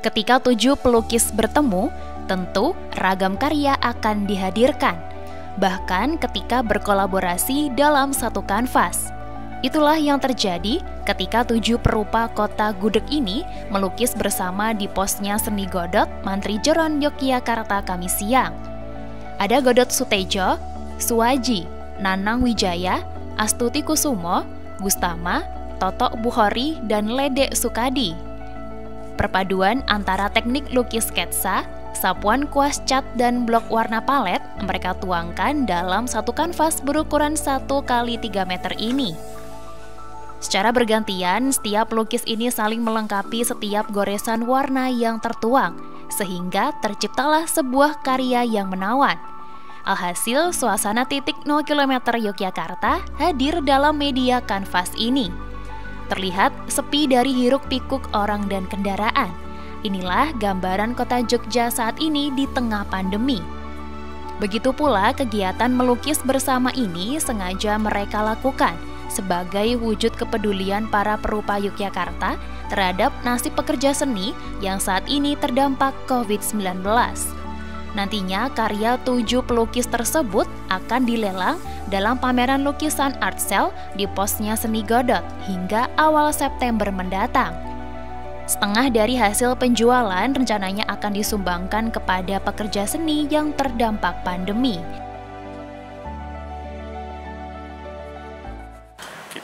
Ketika tujuh pelukis bertemu, tentu ragam karya akan dihadirkan, bahkan ketika berkolaborasi dalam satu kanvas. Itulah yang terjadi ketika tujuh perupa kota gudeg ini melukis bersama di posnya Seni Godot Mantri Jeron Yogyakarta kami siang. Ada Godot Sutejo, Suwaji, Nanang Wijaya, Astuti Kusumo, Gustama, Toto Buhori, dan Lede Sukadi. Perpaduan antara teknik lukis sketsa, sapuan kuas cat dan blok warna palet mereka tuangkan dalam satu kanvas berukuran 1 kali 3 meter ini. Secara bergantian, setiap pelukis ini saling melengkapi setiap goresan warna yang tertuang, sehingga terciptalah sebuah karya yang menawan. Alhasil, suasana titik 0 km Yogyakarta hadir dalam media kanvas ini. Terlihat sepi dari hiruk pikuk orang dan kendaraan. Inilah gambaran kota Jogja saat ini di tengah pandemi. Begitu pula kegiatan melukis bersama ini sengaja mereka lakukan – sebagai wujud kepedulian para perupa Yogyakarta terhadap nasib pekerja seni yang saat ini terdampak COVID-19. Nantinya karya tujuh pelukis tersebut akan dilelang dalam pameran lukisan art sale di posnya Seni Godot hingga awal September mendatang. Setengah dari hasil penjualan rencananya akan disumbangkan kepada pekerja seni yang terdampak pandemi.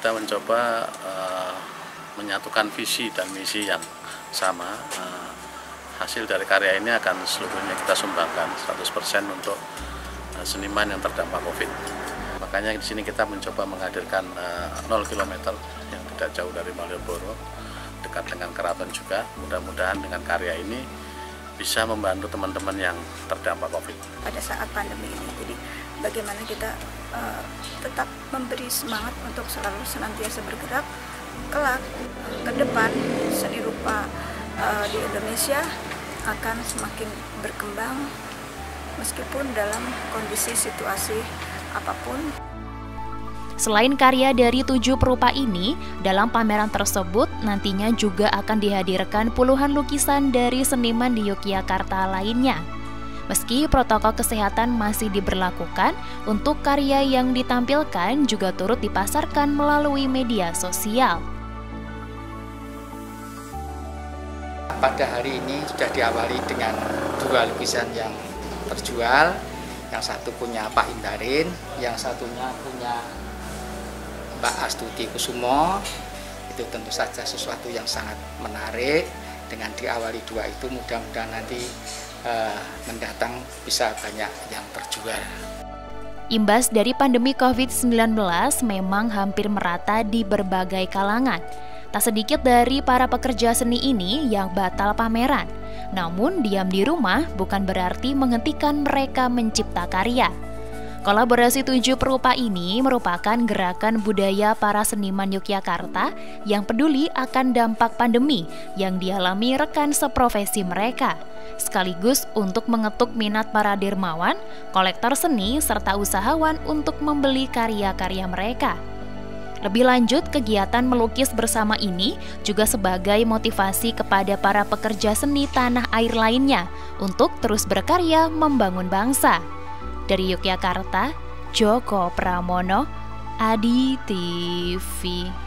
kita mencoba uh, menyatukan visi dan misi yang sama. Uh, hasil dari karya ini akan seluruhnya kita sumbangkan 100% untuk uh, seniman yang terdampak COVID. Makanya di sini kita mencoba menghadirkan uh, 0 km yang tidak jauh dari Malioboro, dekat dengan keraton juga. Mudah-mudahan dengan karya ini bisa membantu teman-teman yang terdampak COVID. Pada saat pandemi ini, jadi bagaimana kita uh, tetap memberi semangat untuk selalu senantiasa bergerak kelak ke depan seni rupa uh, di Indonesia akan semakin berkembang meskipun dalam kondisi situasi apa pun. Selain karya dari tujuh perupa ini, dalam pameran tersebut nantinya juga akan dihadirkan puluhan lukisan dari seniman di Yogyakarta lainnya. Meski protokol kesehatan masih diberlakukan, untuk karya yang ditampilkan juga turut dipasarkan melalui media sosial. Pada hari ini sudah diawali dengan dua lukisan yang terjual. Yang satu punya Pak Indarin, yang satunya punya Mbak Astuti Kusumo itu tentu saja sesuatu yang sangat menarik dengan diawali dua itu mudah-mudahan nanti uh, mendatang bisa banyak yang terjual. Imbas dari pandemi COVID-19 memang hampir merata di berbagai kalangan. Tak sedikit dari para pekerja seni ini yang batal pameran. Namun diam di rumah bukan berarti menghentikan mereka mencipta karya. Kolaborasi tujuh perupa ini merupakan gerakan budaya para seniman Yogyakarta yang peduli akan dampak pandemi yang dialami rekan seprofesi mereka, sekaligus untuk mengetuk minat para dermawan, kolektor seni, serta usahawan untuk membeli karya-karya mereka. Lebih lanjut, kegiatan melukis bersama ini juga sebagai motivasi kepada para pekerja seni tanah air lainnya untuk terus berkarya membangun bangsa. Dari Yogyakarta, Joko Pramono, Adi TV.